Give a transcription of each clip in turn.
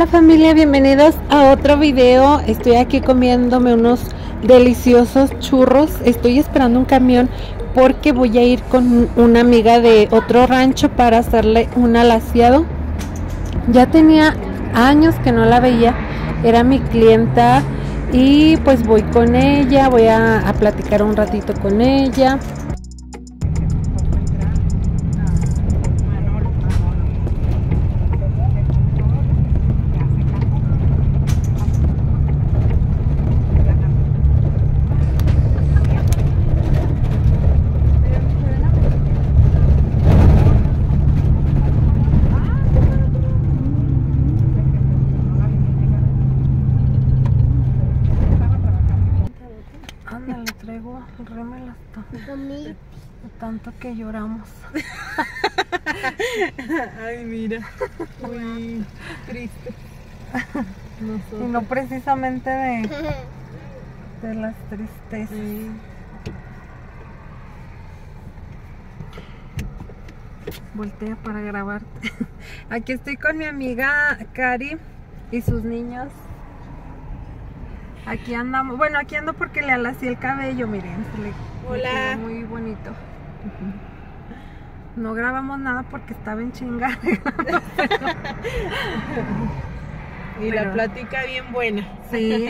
Hola familia, bienvenidos a otro video. Estoy aquí comiéndome unos deliciosos churros. Estoy esperando un camión porque voy a ir con una amiga de otro rancho para hacerle un alaciado. Ya tenía años que no la veía, era mi clienta y pues voy con ella, voy a, a platicar un ratito con ella. Remelas Conmigo. tanto que lloramos. Ay, mira. Muy triste. Y no precisamente de, de las tristezas. Sí. Voltea para grabarte. Aquí estoy con mi amiga Cari y sus niños. Aquí andamos. Bueno, aquí ando porque le alací el cabello, miren. se le- le Hola. muy bonito. No grabamos nada porque estaba en chinga. Y Pero- la plática bien buena. Sí.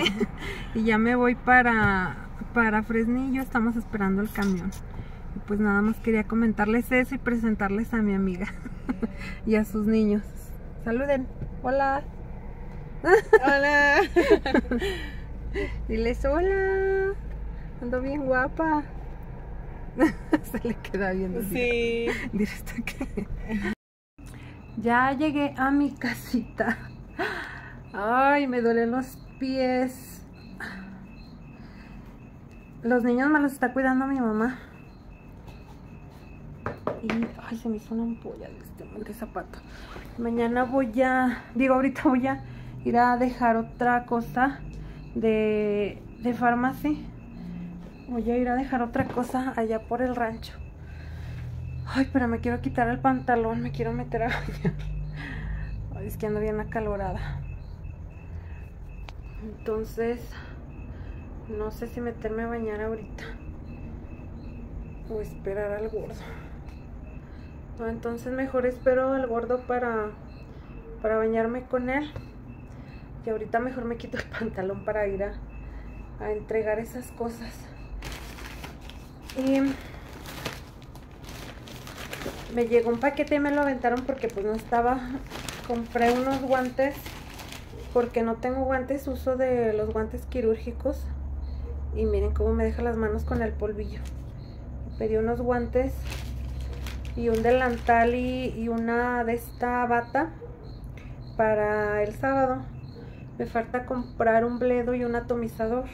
y ya me voy para, para Fresnillo. Estamos esperando el camión. Y pues nada más quería comentarles eso y presentarles a mi amiga y a sus niños. Saluden. Hola. Hola. Diles hola. Ando bien guapa. Se le queda viendo. Sí. Que. Ya llegué a mi casita. Ay, me duelen los pies. Los niños me los está cuidando mi mamá. Y ay, se me hizo una ampolla de este de zapato. Mañana voy a, digo, ahorita voy a ir a dejar otra cosa de, de farmacia. Voy a ir a dejar otra cosa allá por el rancho. Ay, pero me quiero quitar el pantalón, me quiero meter a bañar. Ay, es que ando bien acalorada. Entonces, no sé si meterme a bañar ahorita o esperar al gordo. No, entonces mejor espero al gordo para, para bañarme con él. Y ahorita mejor me quito el pantalón para ir a, entregar esas cosas. Y me llegó un paquete y me lo aventaron porque pues no estaba. Compré unos guantes porque no tengo guantes, uso de los guantes quirúrgicos. Y miren cómo me deja las manos con el polvillo. Pedí unos guantes y un delantal y una de esta bata para el sábado. Me falta comprar un bledo y un atomizador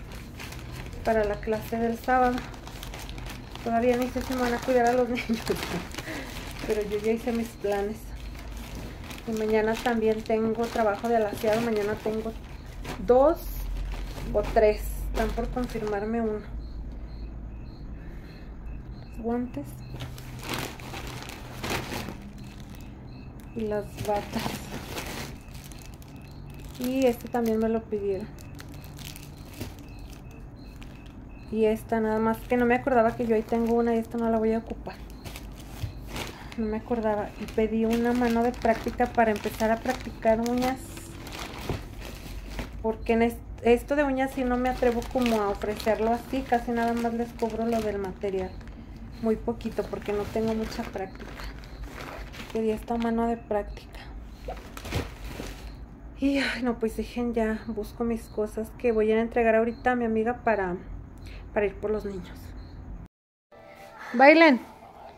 para la clase del sábado. Todavía ni sé si me van a cuidar a los niños. Pero yo ya hice mis planes. Y mañana también tengo trabajo de alaciado. Mañana tengo dos o tres. Están por confirmarme uno. Guantes. Y las batas. Y este también me lo pidieron. Y esta nada más que no me acordaba que yo ahí tengo una y esta no la voy a ocupar. No me acordaba. Y pedí una mano de práctica para empezar a practicar uñas. Porque en es- esto de uñas sí no me atrevo como a ofrecerlo así. Casi nada más les cobro lo del material. Muy poquito porque no tengo mucha práctica. Pedí esta mano de práctica. Y ay, no, pues dejen ya, busco mis cosas que voy a entregar ahorita a mi amiga para, para ir por los niños. Bailen,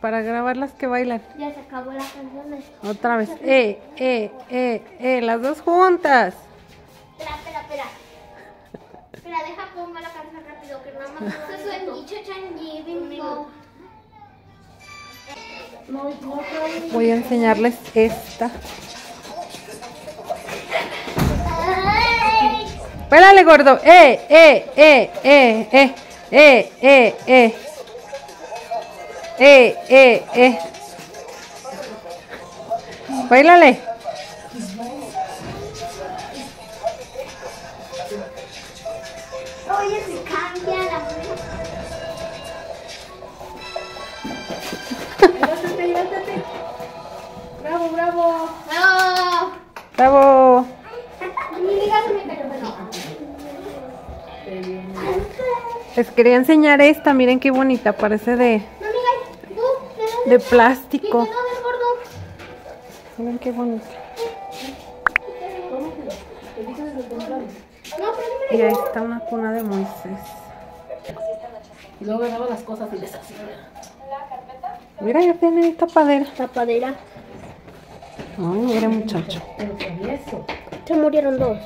para grabar las que bailan. Ya se acabó la canción. Otra vez. Eh, eh, eh, eh, las dos juntas. Espera, espera, espera. Espera, deja pongo la canción rápido que nada más. Voy a enseñarles esta. Pélale, gordo. Eh, eh, eh, eh, eh, eh, eh, eh. Eh, eh, eh. Bailale. Oye, se cambia la Levántate, levántate. Bravo, bravo. Bravo. Bravo. Les quería enseñar esta, miren qué bonita, parece de, ¿de plástico. Miren qué bonita. Y ahí está una cuna de Moisés. Y luego agarraba las cosas y les hacía. Mira, ya tiene tapadera. Tapadera. Ay, mira muchacho. Pero con eso. Se murieron dos.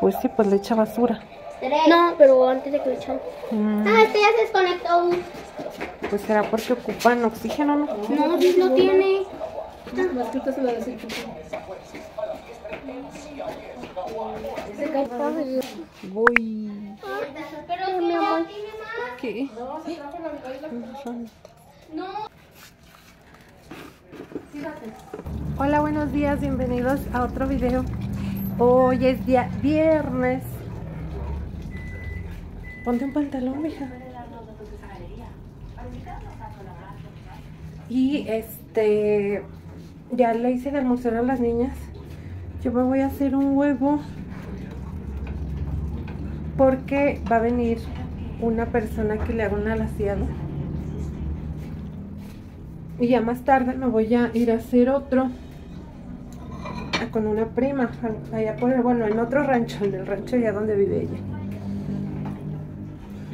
Pues sí, pues le echa basura. No, pero antes de que le echaran. Mm, Ah, este ya se desconectó. pues será porque ocupan oxígeno, ¿no? No, sí lo tiene. Las se lo cae. Voy. Pero mi amor. ¿Qué? Hola, buenos días, bienvenidos a otro video. Hoy es día viernes. Ponte un pantalón, mija. Y este, ya le hice de almorzar a las niñas. Yo me voy a hacer un huevo porque va a venir una persona que le haga un alaciado. Y ya más tarde me voy a ir a hacer otro con una prima, allá por bueno, en otro rancho, en el rancho allá donde vive ella.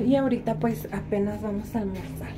Y ahorita pues apenas vamos a almorzar.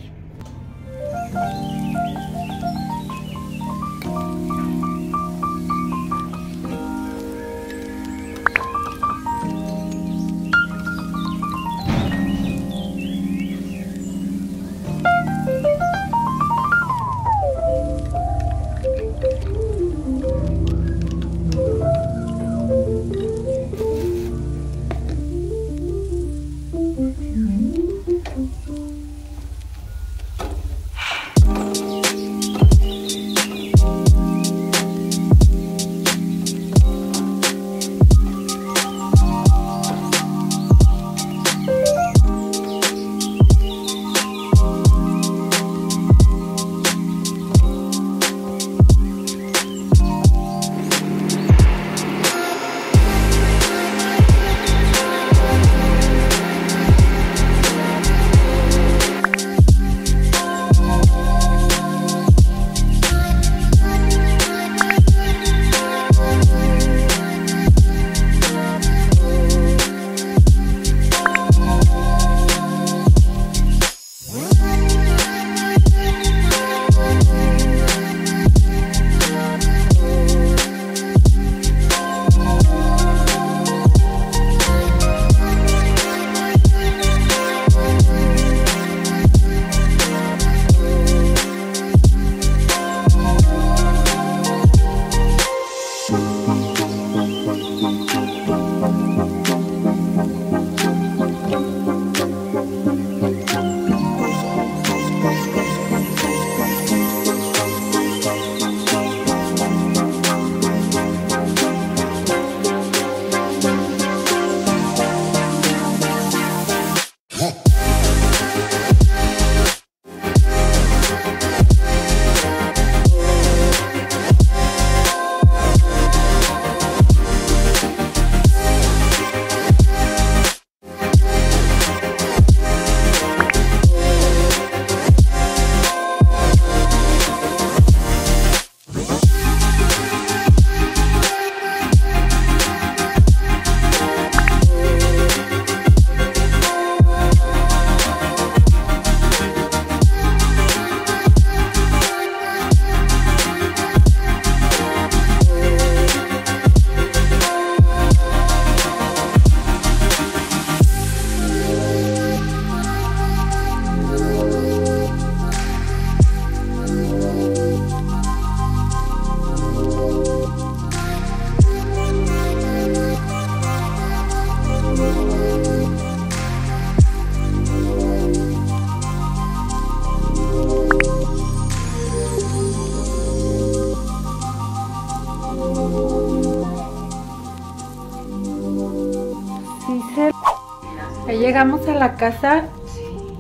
Ya llegamos a la casa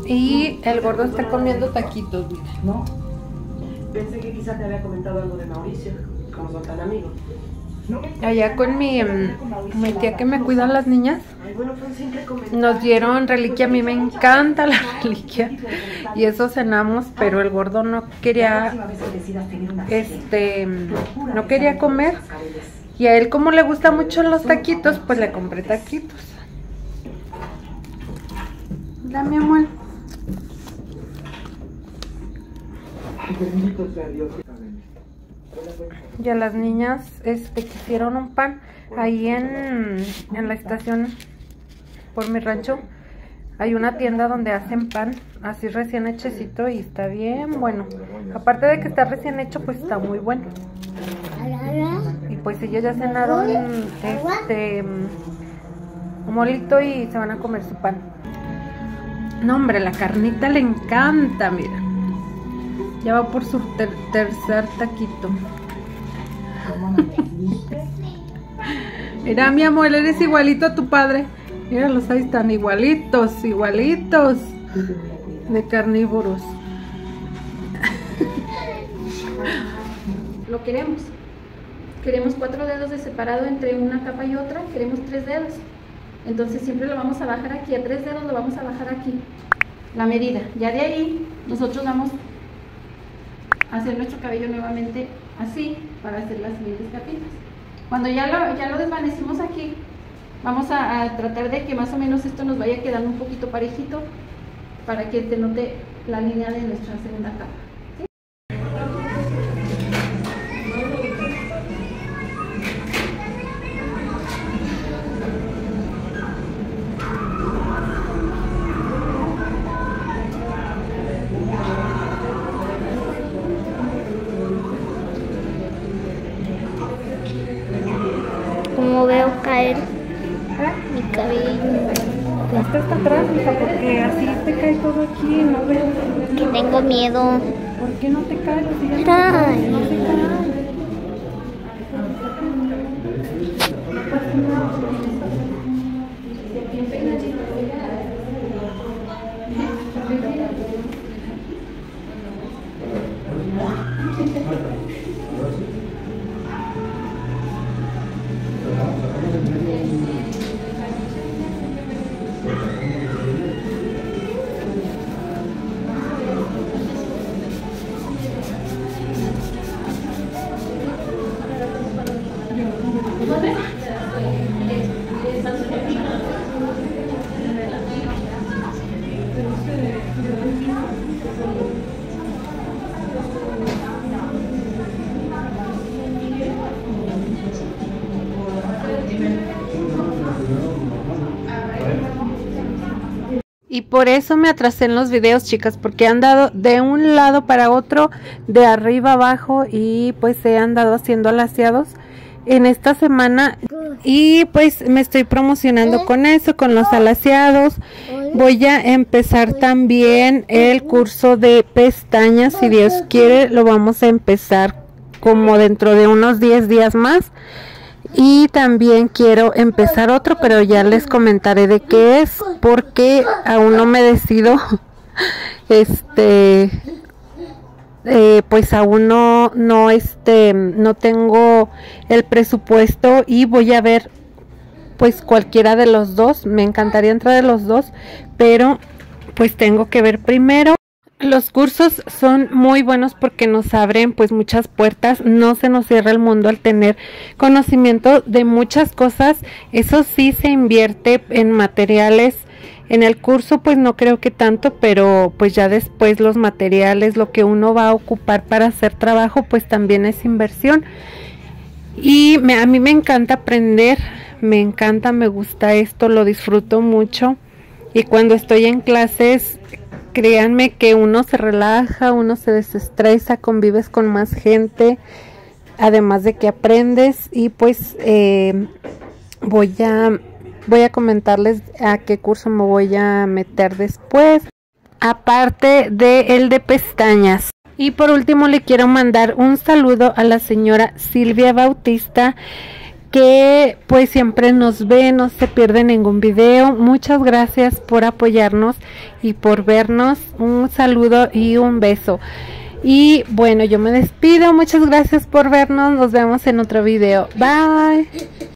y el gordo está comiendo taquitos. ¿No? Pensé que quizás te había comentado algo de Mauricio. como son tan amigos. Allá con mi, mm, mi tía que me cuida a las niñas, nos dieron reliquia. A mí me encanta la reliquia. Y eso cenamos, pero el gordo no quería, este, no quería comer. Y a él como le gustan mucho los taquitos, pues le compré taquitos. Dame amor. Y a las niñas este, quisieron un pan ahí en, en la estación por mi rancho. Hay una tienda donde hacen pan así recién hechecito y está bien bueno. Aparte de que está recién hecho, pues está muy bueno. Y pues ellos ya cenaron este molito y se van a comer su pan. No, hombre, la carnita le encanta, mira. Ya va por su ter- tercer taquito. Mira, mi amor, eres igualito a tu padre. Mira, los ahí están igualitos, igualitos. De carnívoros. lo queremos. Queremos cuatro dedos de separado entre una capa y otra, queremos tres dedos. Entonces siempre lo vamos a bajar aquí, a tres dedos lo vamos a bajar aquí, la medida. Ya de ahí nosotros vamos hacer nuestro cabello nuevamente así para hacer las siguientes capitas. Cuando ya lo, ya lo desvanecimos aquí, vamos a, a tratar de que más o menos esto nos vaya quedando un poquito parejito para que te note la línea de nuestra segunda capa. Que tengo miedo. ¿Por qué no te cae? Si ya no te cae, Ay. no te cae. Por eso me atrasé en los videos, chicas, porque he andado de un lado para otro, de arriba abajo y pues he andado haciendo alaciados en esta semana y pues me estoy promocionando con eso, con los alaciados. Voy a empezar también el curso de pestañas, si Dios quiere, lo vamos a empezar como dentro de unos 10 días más. Y también quiero empezar otro, pero ya les comentaré de qué es, porque aún no me decido. Este, eh, pues aún no, no, este, no tengo el presupuesto y voy a ver, pues cualquiera de los dos. Me encantaría entrar de los dos, pero pues tengo que ver primero. Los cursos son muy buenos porque nos abren pues muchas puertas, no se nos cierra el mundo al tener conocimiento de muchas cosas, eso sí se invierte en materiales, en el curso pues no creo que tanto, pero pues ya después los materiales, lo que uno va a ocupar para hacer trabajo pues también es inversión. Y me, a mí me encanta aprender, me encanta, me gusta esto, lo disfruto mucho. Y cuando estoy en clases créanme que uno se relaja, uno se desestresa, convives con más gente, además de que aprendes y pues eh, voy a voy a comentarles a qué curso me voy a meter después, aparte de el de pestañas. Y por último le quiero mandar un saludo a la señora Silvia Bautista que pues siempre nos ve, no se pierde ningún video. Muchas gracias por apoyarnos y por vernos. Un saludo y un beso. Y bueno, yo me despido. Muchas gracias por vernos. Nos vemos en otro video. Bye.